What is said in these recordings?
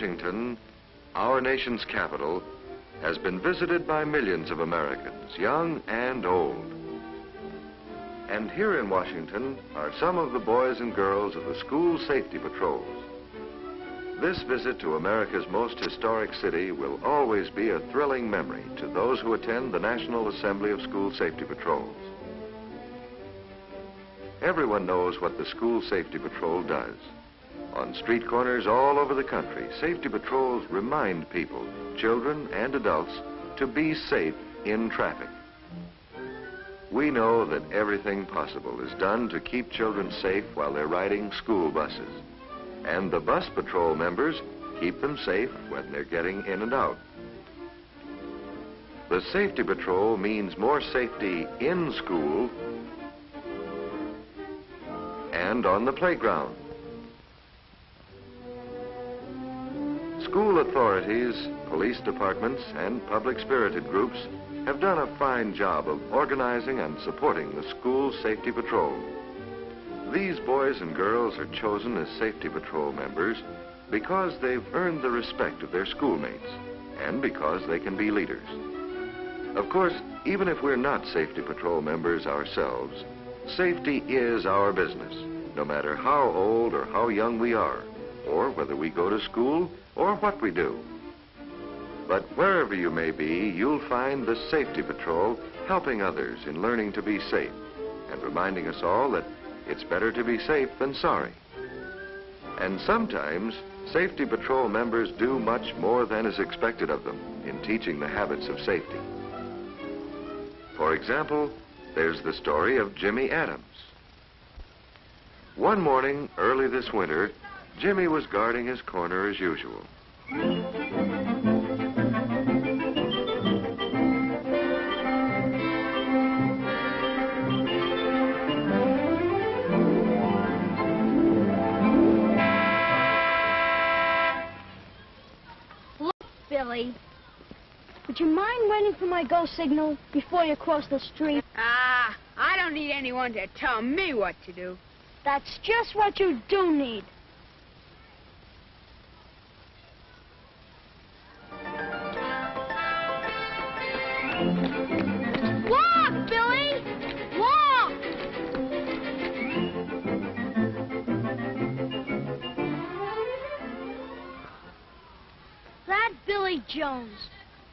Washington, our nation's capital, has been visited by millions of Americans, young and old. And here in Washington are some of the boys and girls of the School Safety Patrols. This visit to America's most historic city will always be a thrilling memory to those who attend the National Assembly of School Safety Patrols. Everyone knows what the School Safety Patrol does. On street corners all over the country, safety patrols remind people, children and adults, to be safe in traffic. We know that everything possible is done to keep children safe while they're riding school buses. And the bus patrol members keep them safe when they're getting in and out. The safety patrol means more safety in school and on the playground. School authorities, police departments, and public-spirited groups have done a fine job of organizing and supporting the school safety patrol. These boys and girls are chosen as safety patrol members because they've earned the respect of their schoolmates and because they can be leaders. Of course, even if we're not safety patrol members ourselves, safety is our business, no matter how old or how young we are, or whether we go to school or what we do. But wherever you may be, you'll find the Safety Patrol helping others in learning to be safe and reminding us all that it's better to be safe than sorry. And sometimes, Safety Patrol members do much more than is expected of them in teaching the habits of safety. For example, there's the story of Jimmy Adams. One morning, early this winter, Jimmy was guarding his corner as usual. Look, Billy. Would you mind waiting for my go signal before you cross the street? Ah, I don't need anyone to tell me what to do. That's just what you do need.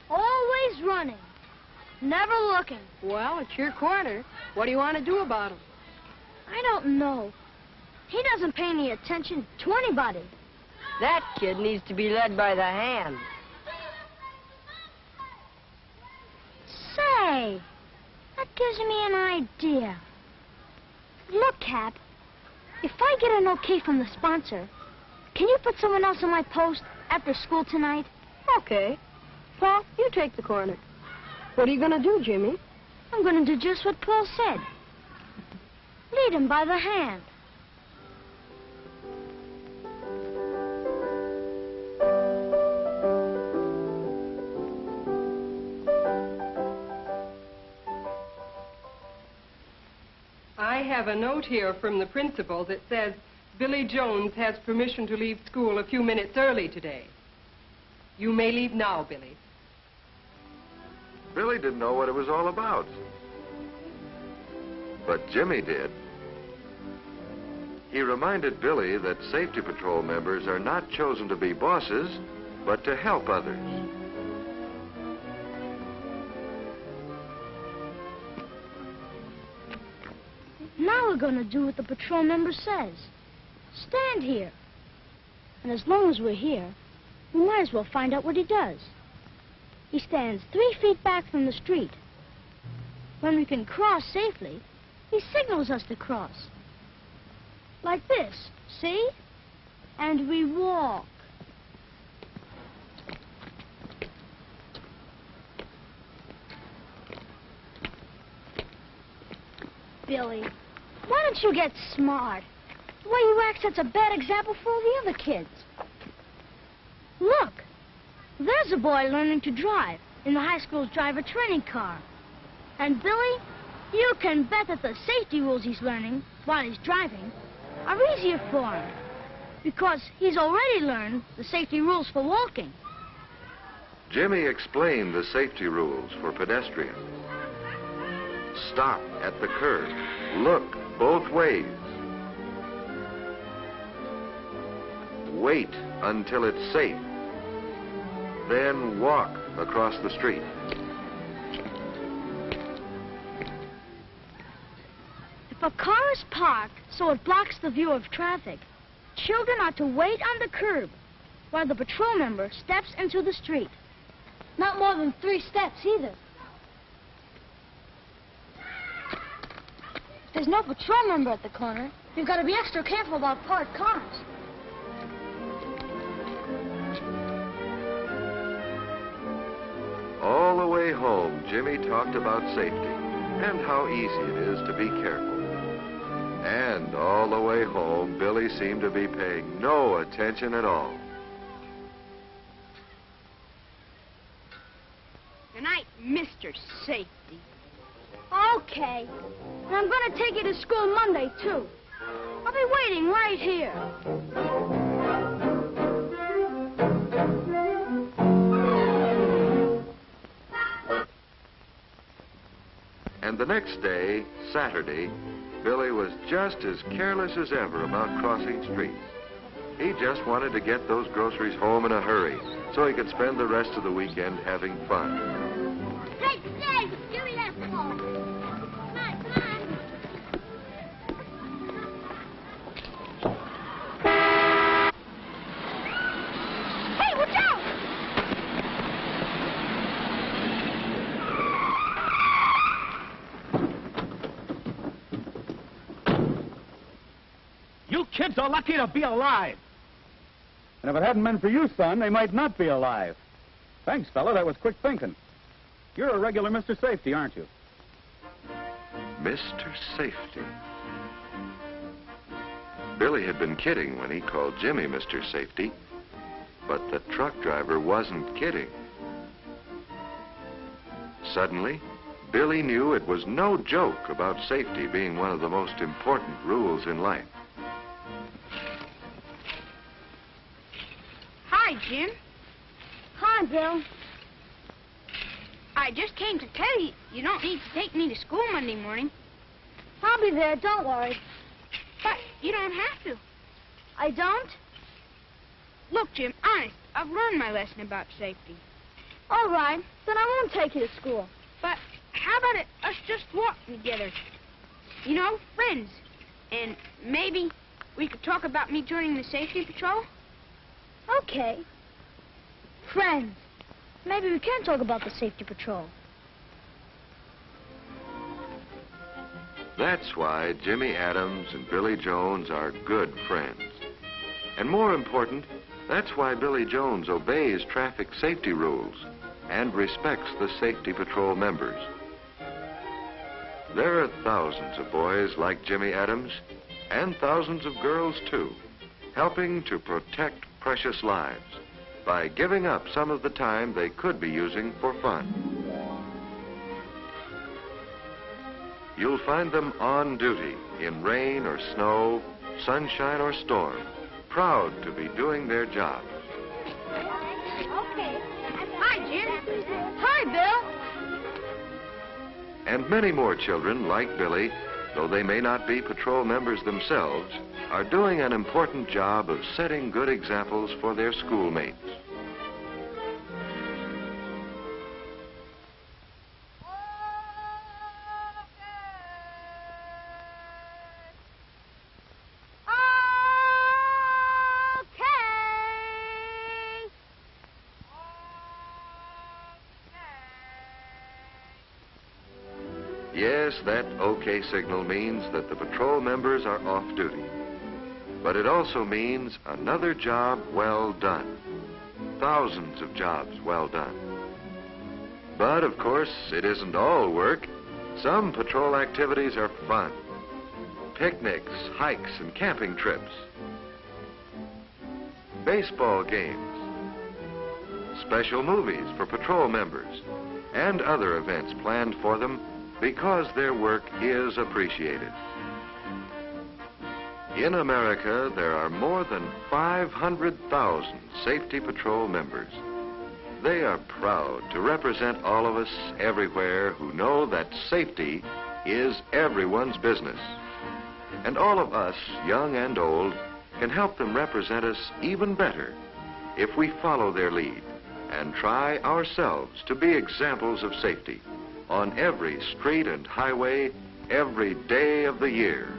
Always running. Never looking. Well, it's your corner. What do you want to do about him? I don't know. He doesn't pay any attention to anybody. That kid needs to be led by the hand. Say, that gives me an idea. Look, Cap, if I get an okay from the sponsor, can you put someone else on my post after school tonight? Okay. Paul, you take the corner. What are you going to do, Jimmy? I'm going to do just what Paul said. Lead him by the hand. I have a note here from the principal that says Billy Jones has permission to leave school a few minutes early today. You may leave now, Billy. Billy didn't know what it was all about. But Jimmy did. He reminded Billy that safety patrol members are not chosen to be bosses, but to help others. Now we're going to do what the patrol member says. Stand here. And as long as we're here, we might as well find out what he does. He stands three feet back from the street. When we can cross safely, he signals us to cross. Like this, see? And we walk. Billy, why don't you get smart? The way you act sets a bad example for all the other kids. Look, there's a boy learning to drive in the high school's driver training car. And Billy, you can bet that the safety rules he's learning while he's driving are easier for him. Because he's already learned the safety rules for walking. Jimmy explained the safety rules for pedestrians. Stop at the curb. Look both ways. Wait until it's safe. Then walk across the street. If a car is parked so it blocks the view of traffic, children are to wait on the curb while the patrol member steps into the street. Not more than three steps either. If there's no patrol member at the corner, you've got to be extra careful about parked cars. All the way home, Jimmy talked about safety and how easy it is to be careful. And all the way home, Billy seemed to be paying no attention at all. Good night, Mr. Safety. Okay. And I'm going to take you to school Monday, too. I'll be waiting right here. The next day, Saturday, Billy was just as careless as ever about crossing streets. He just wanted to get those groceries home in a hurry so he could spend the rest of the weekend having fun. Kids are lucky to be alive. And if it hadn't been for you, son, they might not be alive. Thanks, fella. That was quick thinking. You're a regular Mr. Safety, aren't you? Mr. Safety. Billy had been kidding when he called Jimmy Mr. Safety, but the truck driver wasn't kidding. Suddenly, Billy knew it was no joke about safety being one of the most important rules in life. Hi, Jim. Hi, Bill. I just came to tell you you don't need to take me to school Monday morning, I'll be there, don't worry. but you don't have to. I don't? Look, Jim, honest, I've learned my lesson about safety. All right, then I won't take you to school. But how about it, us just walking together? You know, friends. And maybe we could talk about me joining the safety patrol? Okay. Friends. Maybe we can talk about the safety patrol. That's why Jimmy Adams and Billy Jones are good friends. And more important, that's why Billy Jones obeys traffic safety rules and respects the safety patrol members. There are thousands of boys like Jimmy Adams and thousands of girls too, helping to protect precious lives by giving up some of the time they could be using for fun. You'll find them on duty in rain or snow, sunshine or storm, proud to be doing their job. Okay. Hi, Jim. Hi, Bill. And many more children like Billy, though they may not be patrol members themselves, are doing an important job of setting good examples for their schoolmates. Yes, that OK signal means that the patrol members are off duty. But it also means another job well done. Thousands of jobs well done. But of course, it isn't all work. Some patrol activities are fun. Picnics, hikes, and camping trips. Baseball games. Special movies for patrol members. And other events planned for them because their work is appreciated. In America, there are more than 500,000 Safety Patrol members. They are proud to represent all of us everywhere who know that safety is everyone's business. And all of us, young and old, can help them represent us even better if we follow their lead and try ourselves to be examples of safety on every street and highway every day of the year.